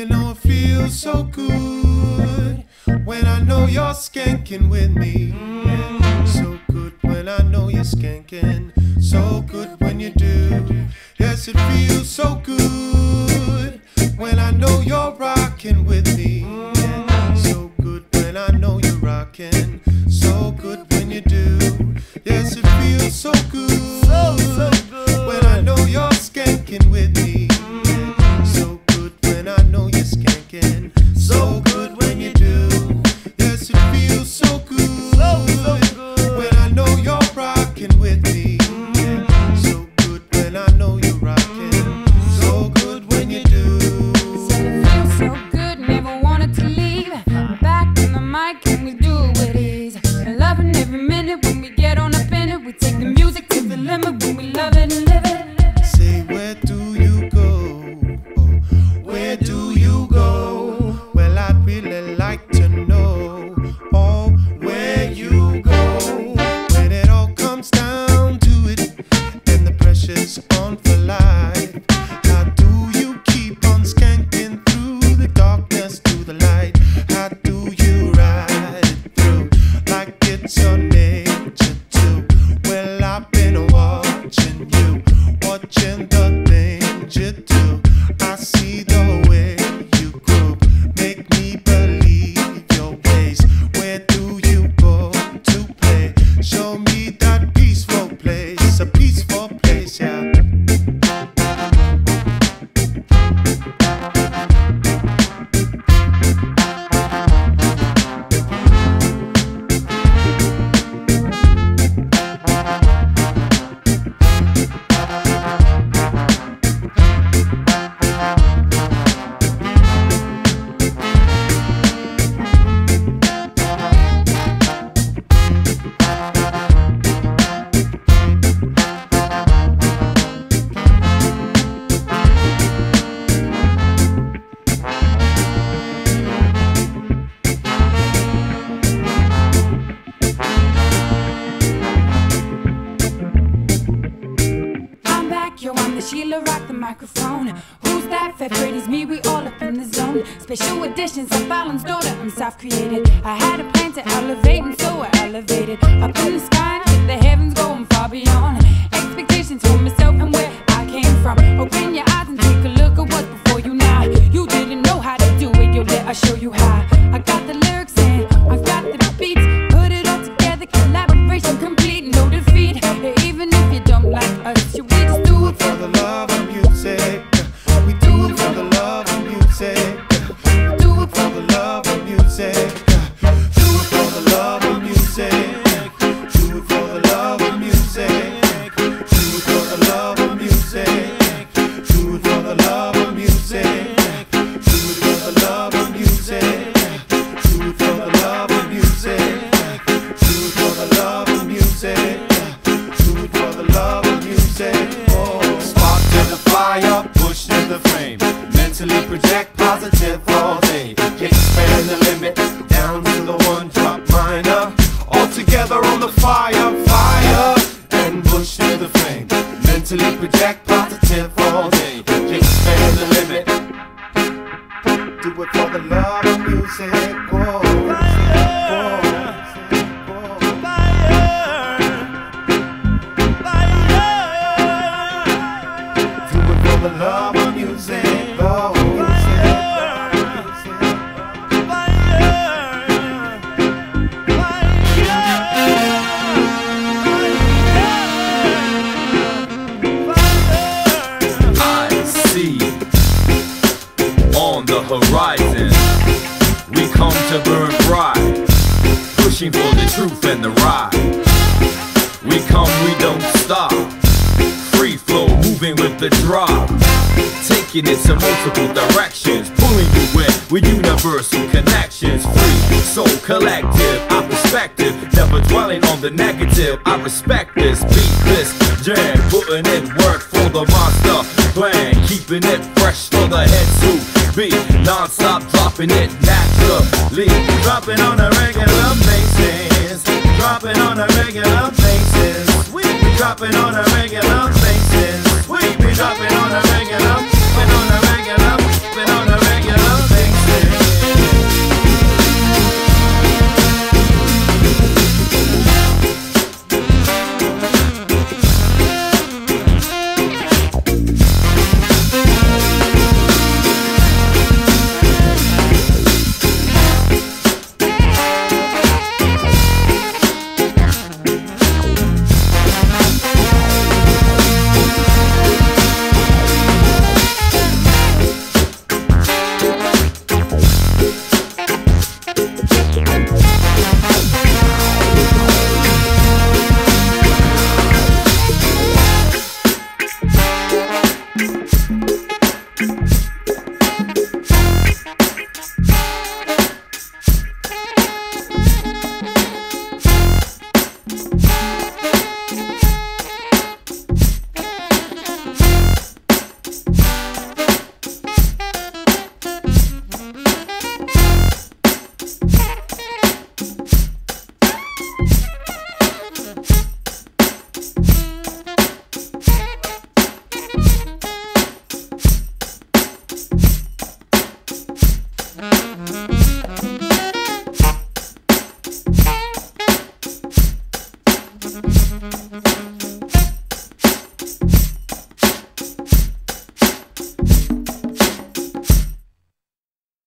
You know it feels so good when I know you're skanking with me. So good when I know you're skanking. So good when you do. Yes, it feels so good when I know you're rocking with me. Special editions of Fallon's daughter, I'm self created. I had a plan to elevate, and so I elevated. Up in the sky, the heavens, going far beyond. Expectations for myself and where I came from. Open your eyes and take a look at what's before you now. You didn't know how to do it, yo, let us show you how. I got the lyrics and I got the beats. Put it all together, collaboration complete, no defeat. Even if you don't like us, you we just do it for the love of music. To project positive. Come to burn bright, pushing for the truth and the right. We come, we don't stop. Free flow, moving with the drop. Taking it to multiple directions, pulling you in with universal connections. Free, so collective, our perspective, never dwelling on the negative. I respect this, beat this jam, putting in work for the monster plan, keeping it fresh for the heads who be non-stop dropping it naturally, dropping on a regular basis, dropping on a regular basis. We be dropping on a regular basis. We be dropping on a regular